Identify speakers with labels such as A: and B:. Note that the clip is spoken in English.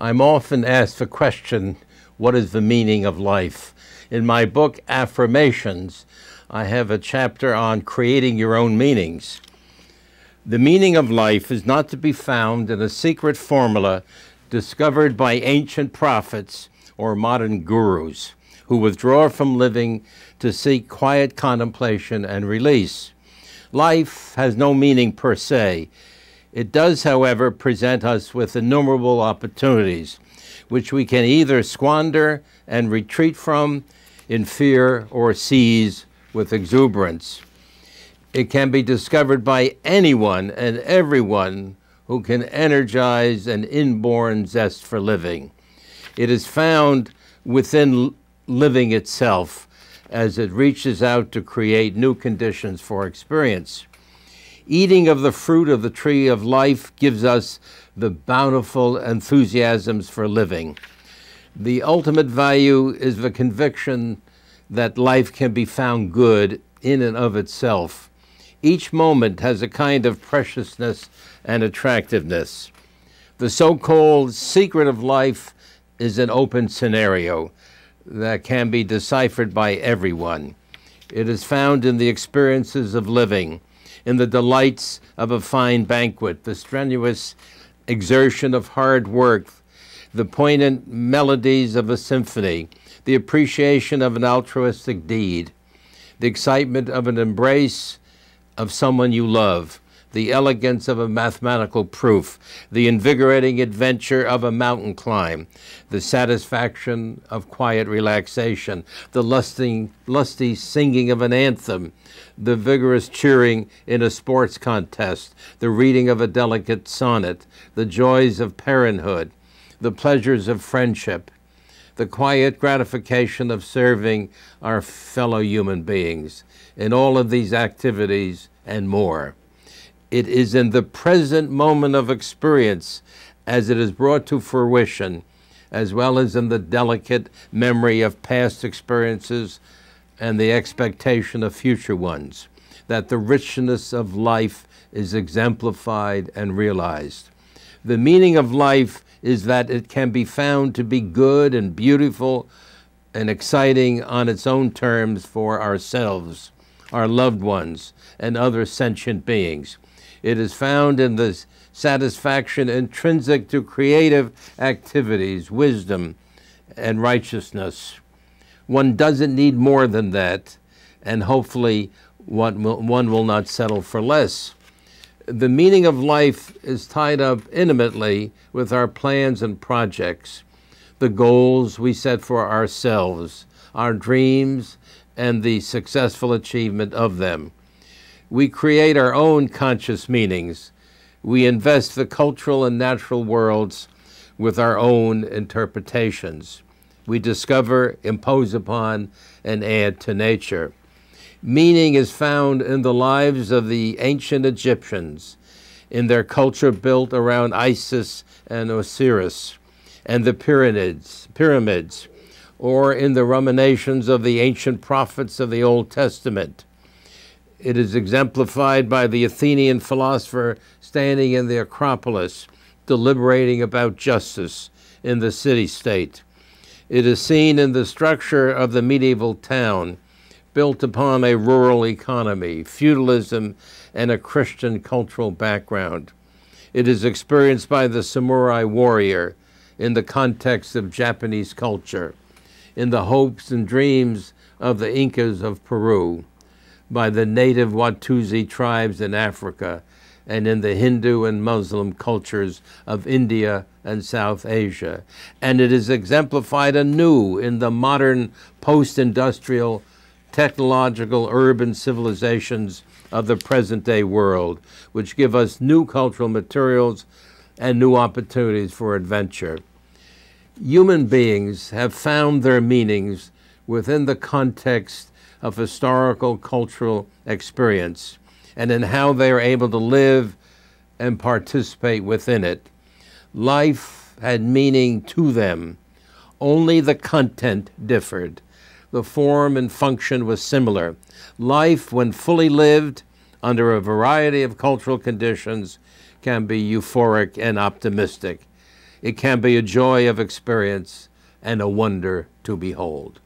A: I'm often asked the question, what is the meaning of life? In my book, Affirmations, I have a chapter on creating your own meanings. The meaning of life is not to be found in a secret formula discovered by ancient prophets or modern gurus who withdraw from living to seek quiet contemplation and release. Life has no meaning per se. It does, however, present us with innumerable opportunities, which we can either squander and retreat from in fear or seize with exuberance. It can be discovered by anyone and everyone who can energize an inborn zest for living. It is found within living itself as it reaches out to create new conditions for experience. Eating of the fruit of the tree of life gives us the bountiful enthusiasms for living. The ultimate value is the conviction that life can be found good in and of itself. Each moment has a kind of preciousness and attractiveness. The so called secret of life is an open scenario that can be deciphered by everyone. It is found in the experiences of living in the delights of a fine banquet, the strenuous exertion of hard work, the poignant melodies of a symphony, the appreciation of an altruistic deed, the excitement of an embrace of someone you love, the elegance of a mathematical proof, the invigorating adventure of a mountain climb, the satisfaction of quiet relaxation, the lusting, lusty singing of an anthem, the vigorous cheering in a sports contest, the reading of a delicate sonnet, the joys of parenthood, the pleasures of friendship, the quiet gratification of serving our fellow human beings. In all of these activities and more. It is in the present moment of experience as it is brought to fruition, as well as in the delicate memory of past experiences and the expectation of future ones, that the richness of life is exemplified and realized. The meaning of life is that it can be found to be good and beautiful and exciting on its own terms for ourselves, our loved ones, and other sentient beings. It is found in the satisfaction intrinsic to creative activities, wisdom, and righteousness. One doesn't need more than that, and hopefully one will, one will not settle for less. The meaning of life is tied up intimately with our plans and projects, the goals we set for ourselves, our dreams, and the successful achievement of them. We create our own conscious meanings. We invest the cultural and natural worlds with our own interpretations. We discover, impose upon, and add to nature. Meaning is found in the lives of the ancient Egyptians, in their culture built around Isis and Osiris, and the pyramids, pyramids, or in the ruminations of the ancient prophets of the Old Testament it is exemplified by the Athenian philosopher standing in the Acropolis, deliberating about justice in the city state. It is seen in the structure of the medieval town, built upon a rural economy, feudalism, and a Christian cultural background. It is experienced by the samurai warrior in the context of Japanese culture, in the hopes and dreams of the Incas of Peru by the native Watusi tribes in Africa and in the Hindu and Muslim cultures of India and South Asia. And it is exemplified anew in the modern post industrial, technological, urban civilizations of the present day world, which give us new cultural materials and new opportunities for adventure. Human beings have found their meanings within the context of historical cultural experience and in how they are able to live and participate within it. Life had meaning to them, only the content differed. The form and function was similar. Life, when fully lived under a variety of cultural conditions, can be euphoric and optimistic. It can be a joy of experience and a wonder to behold.